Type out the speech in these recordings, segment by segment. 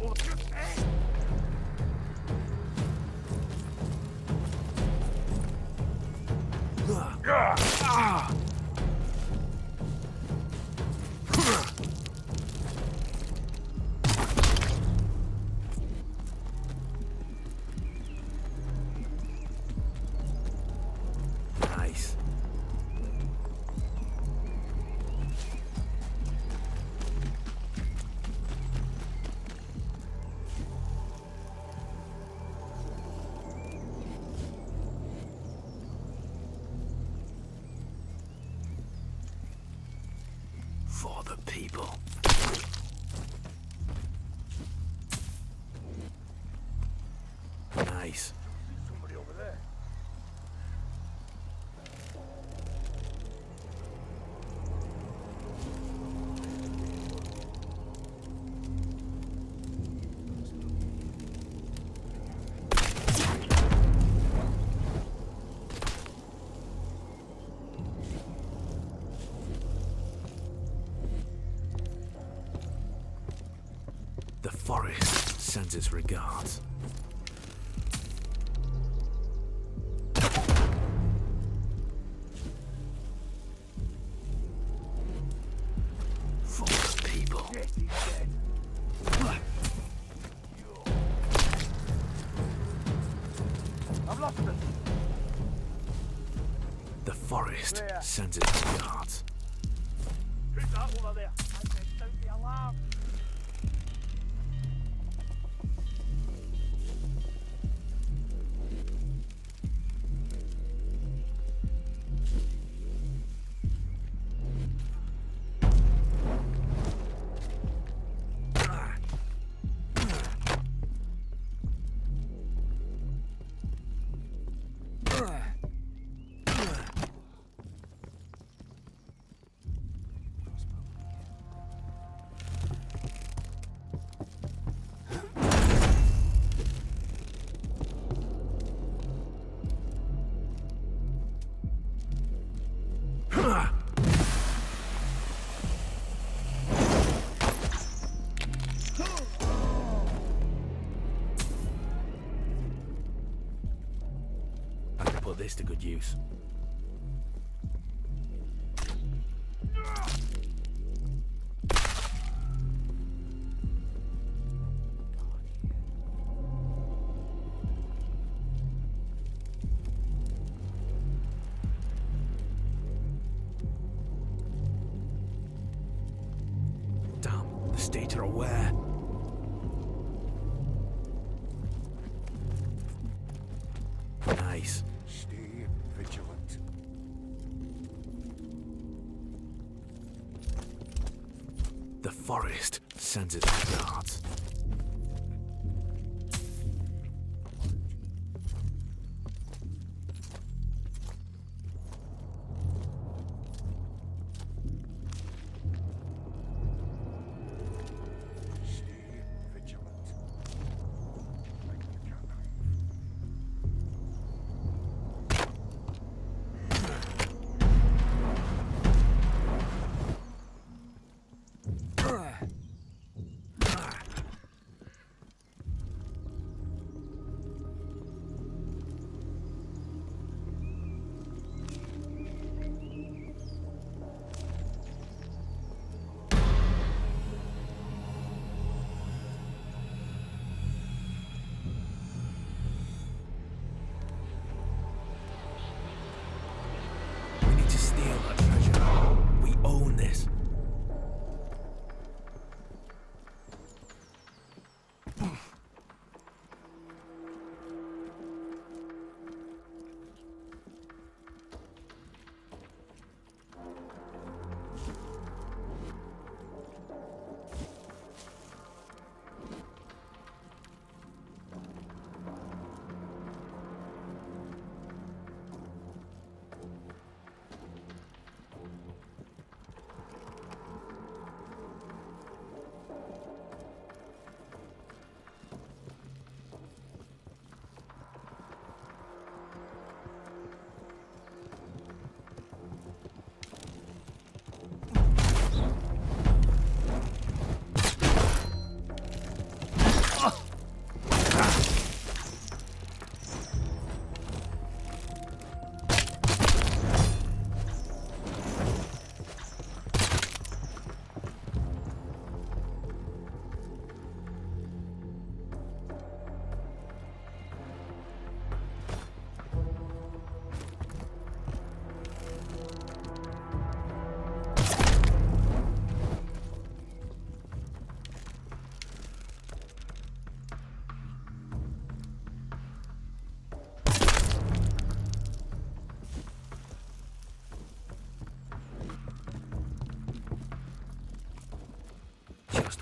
Oh. For the people. Nice. Dead. I've lost him. The forest sends its regards. Put this to good use. Damn, the state are aware. Nice. Forest sends its regards.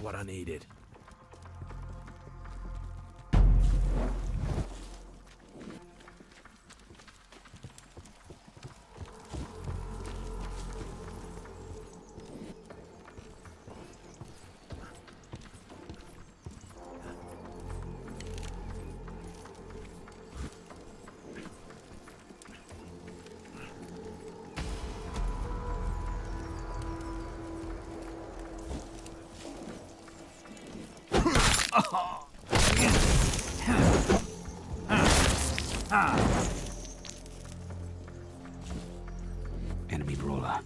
What I needed. Enemy brawler.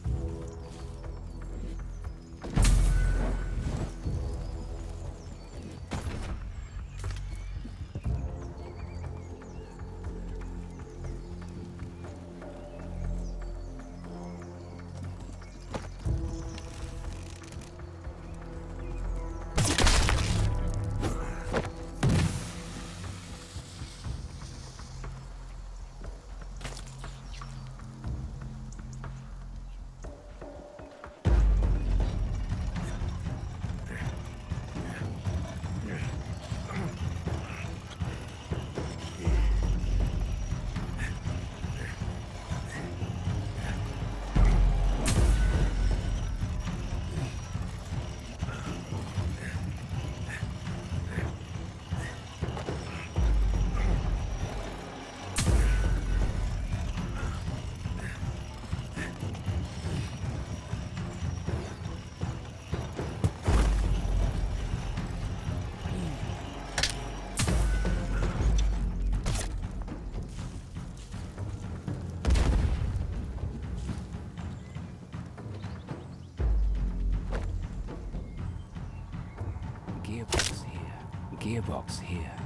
Gearbox here.